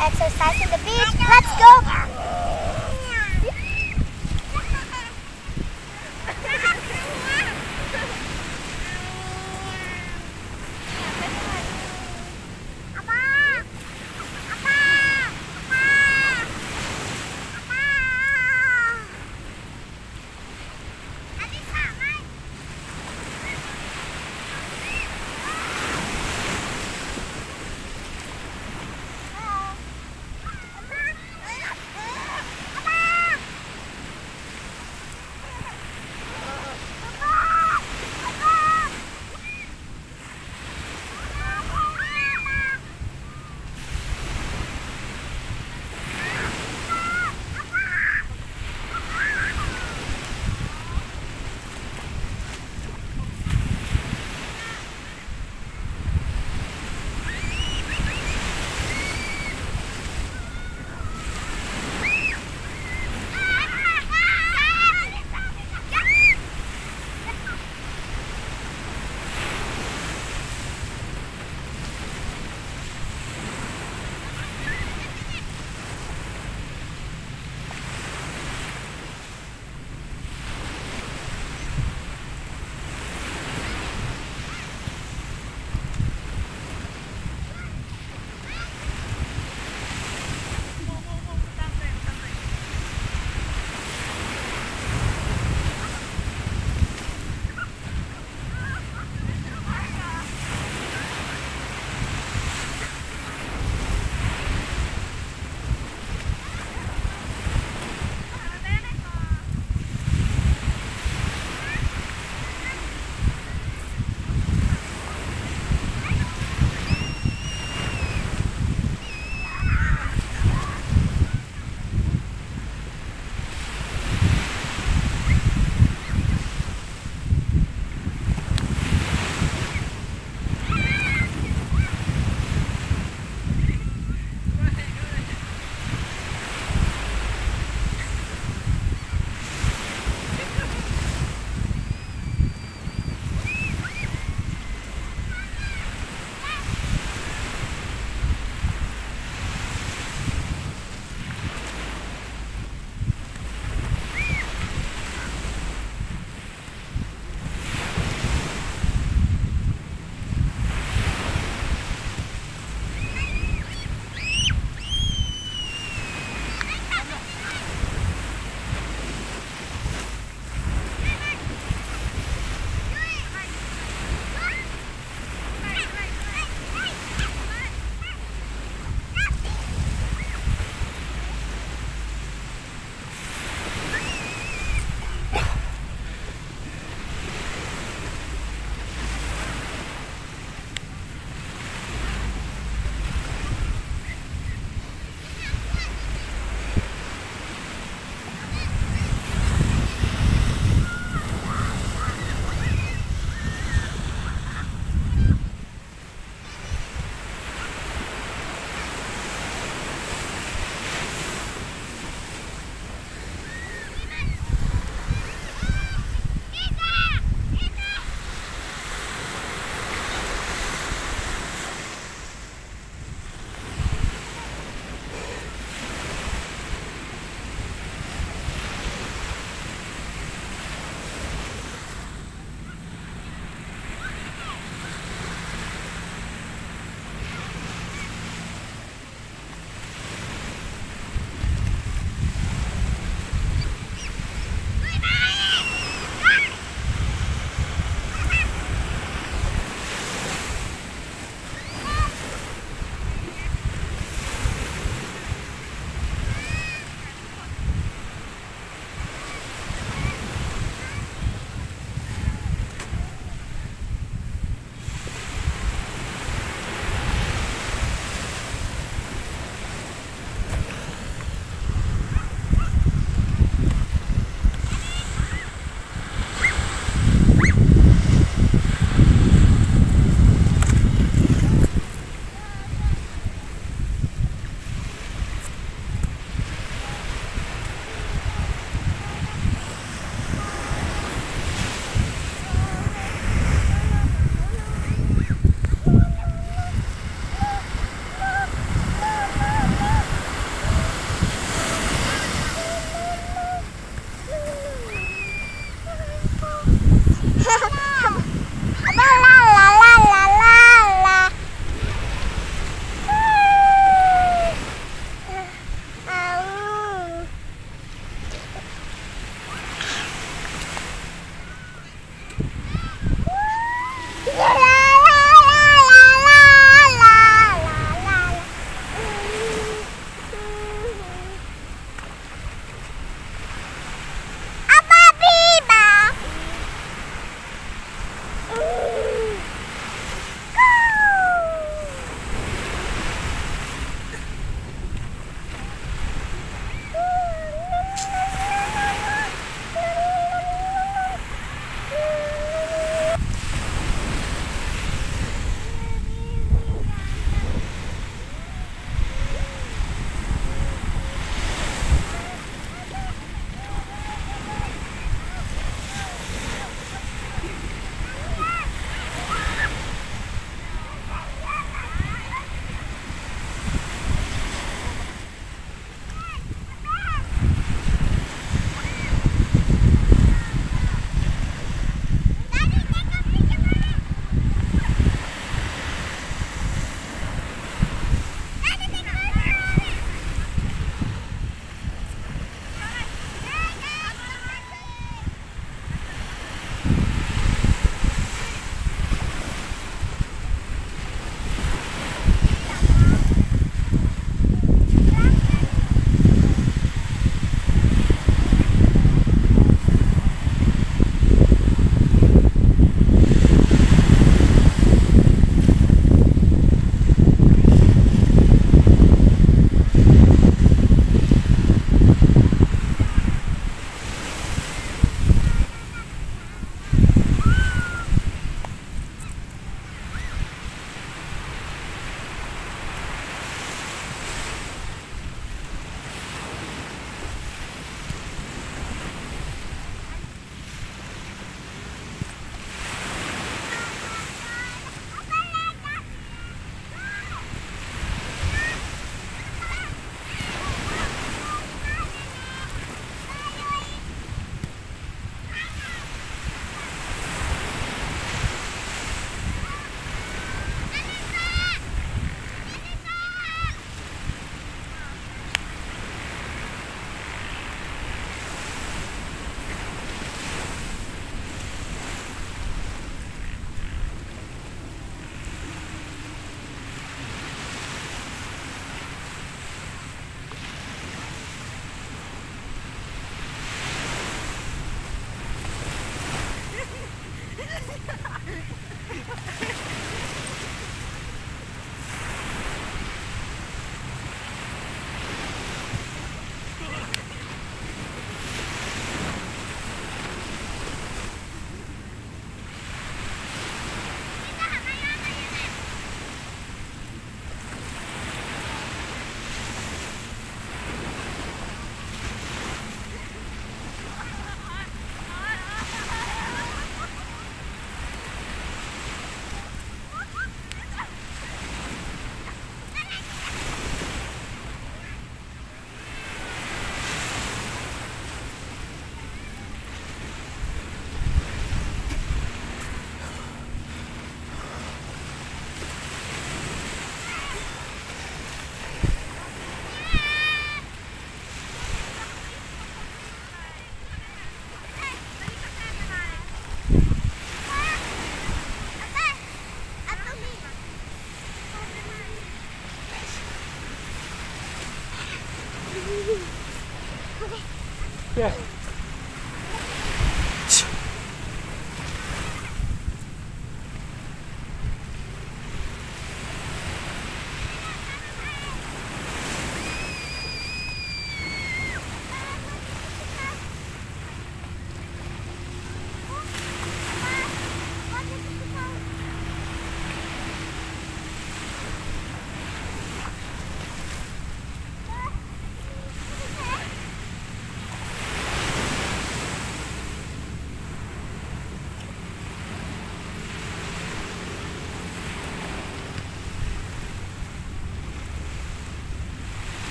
exercise in the beach. Let's go.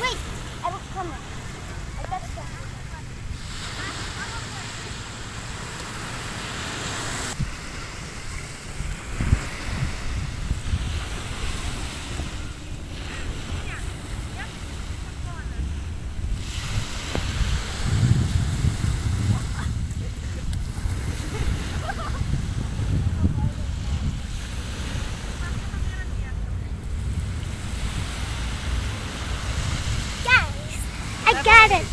Wait, I will come in. Guys,